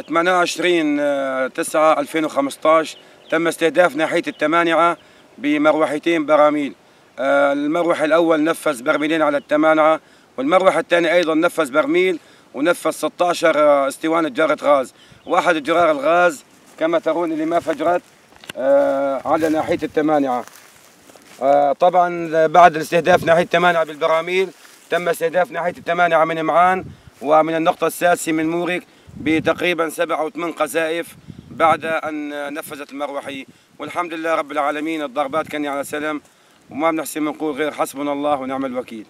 28 9 2015 تم استهداف ناحية التمانعة بمروحتين براميل. آه، المروح الأول نفذ برميلين على التمانعة والمروح الثاني أيضا نفذ برميل ونفذ 16 اسطوانة جارة غاز. واحد جرار الغاز كما ترون اللي ما فجرت آه، على ناحية التمانعة آه، طبعا بعد الاستهداف ناحية التمانعة بالبراميل تم استهداف ناحية التمانعة من معان ومن النقطة السادسة من مورك بتقريبا سبع أو ثمان قذائف بعد أن نفذت المروحية والحمد لله رب العالمين الضربات كانت على سلم وما بنحسن نقول غير حسبنا الله ونعم الوكيل.